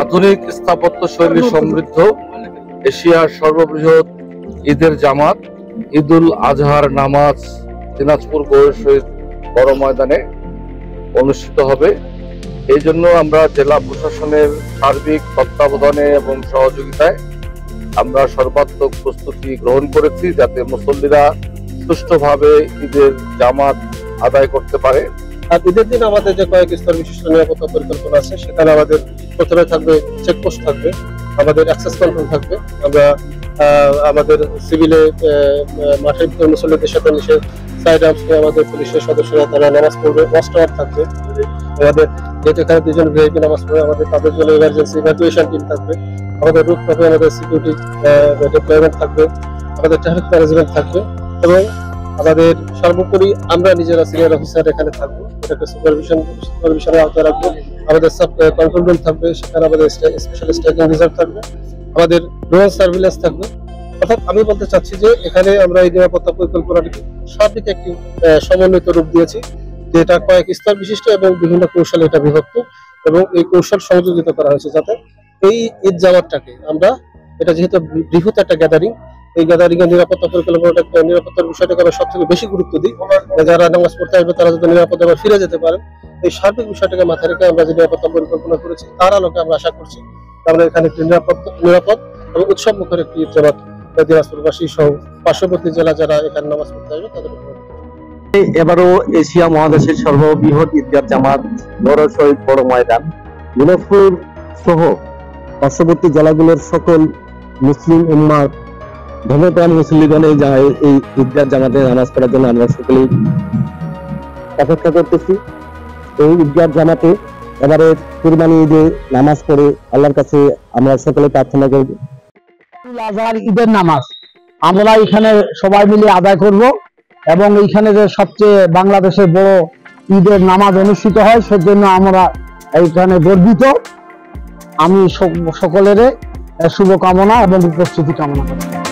আধুনিক স্থাপত্য শৈলী সমৃদ্ধ এশিয়ার সর্ববৃহৎ ঈদের জামাত, ঈদুল আজহার নামাজ দিনাজপুর গৌর শহীদ বড় ময়দানে অনুষ্ঠিত হবে। এই জন্য আমরা জেলা প্রশাসনের সার্বিক তত্ত্বাবধানে এবং সহযোগিতায় আমরা সর্বাত্মক প্রস্তুতি গ্রহণ করেছি যাতে মুসল্লিরা সুষ্ঠুভাবে ঈদের জামাত আদায় করতে পারে। আর ঈদের দিন আমাদের যে কয়েক স্তর বিশিষ্ট নিরাপত্তা পরিকল্পনা আছে, সেখানে আমাদের প্রথমে থাকবে চেকপোস্ট থাকবে, আমাদের অ্যাক্সেস কন্ট্রোল থাকবে। আমরা আমাদের সিভিলে মাঠের ভিতরে মুসল্লিদের সাথে মিশে সাইড আপসে আমাদের পুলিশের সদস্যরা তারা নামাজ পড়বে ওয়াচ টাওয়ার থাকবে। আমাদের যেহেতু এখানে দুজন ভিআইপি নামাজ পড়বে আমাদের তাদের জন্য ইমার্জেন্সি ইভ্যাকুয়েশন টিম থাকবে। আমাদের রুট টপে আমাদের সিকিউরিটি ডিপ্লয়মেন্ট থাকবে। আমাদের ট্রাফিক ম্যানেজমেন্ট থাকবে। এবং আমাদের সর্বোপরি আমরা নিজেরা সিনিয়র অফিসার এখানে থাকব। এটাকে সুপারভিশন সুপারভিশনের আওতায় রাখব। আমাদের সাব কন্ট্রোল রুম থাকবে, সেখানে আমাদের স্পেশাল স্ট্রাইকিং রিজার্ভ থাকবে। আমাদের ড্রোন সার্ভিলেন্স থাকবে। অর্থাৎ আমি বলতে চাচ্ছি যে এখানে আমরা এই নিরাপত্তা পরিকল্পনাটিকে সার্বিক একটি সমন্বিত রূপ দিয়েছি যেটা কয়েক স্তর বিশিষ্ট এবং বিভিন্ন কৌশলে এটা বিভক্ত এবং এই কৌশল সংযোজিত করা হয়েছে যাতে এই ঈদ জামাতটাকে আমরা এটা যেহেতু বৃহৎ একটা গ্যাদারিং এই গ্যাদারিং এর নিরাপত্তা পরিকল্পনাটা নিরাপত্তার বিষয়টাকে আমরা সব থেকে বেশি গুরুত্ব দিই। যারা নামাজ পড়তে আসবে তারা যাতে নিরাপদে ফিরে যেতে পারেন এই সার্বিক বিষয়টাকে মাথায় রেখে আমরা যে নিরাপত্তা পরিকল্পনা করেছি তার আলোকে আমরা আশা করছি আমরা এখানে একটি নিরাপদ নিরাপদ এবং উৎসব মুখের একটি জামাত দিনাজপুরবাসী সহ পার্শ্ববর্তী জেলা যারা এখানে নামাজ পড়তে আসবে তাদের এবারও এশিয়া মহাদেশের সর্ববৃহৎ ঈদগাহ জামাত বড় শহীদ বড় ময়দান। দিনাজপুর সহ পার্শ্ববর্তী জেলাগুলোর সকল মুসলিম উম্মার ধর্মপ্রাণ মুসলিমগণ এই এই ঈদগাহ জামাতে নামাজ পড়ার জন্য আমরা সকলেই অপেক্ষা করতেছি। এই ঈদগাহ জামাতে এবারে কুরবানি ঈদে নামাজ পড়ে আল্লাহর কাছে আমরা সকলে প্রার্থনা করব। আজহার ঈদের নামাজ। আমরা এখানে সবাই মিলে আদায় করব এবং এইখানে যে সবচেয়ে বাংলাদেশের বড় ঈদের নামাজ অনুষ্ঠিত হয়, সেজন্য আমরা এইখানে গর্বিত। আমি সক- সকলের শুভকামনা এবং উপস্থিতি কামনা করি।